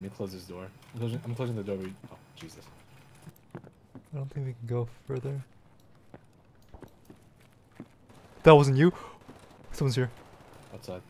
Let me close this door. I'm closing, I'm closing the door. You, oh, Jesus. I don't think we can go further. That wasn't you. Someone's here. Outside.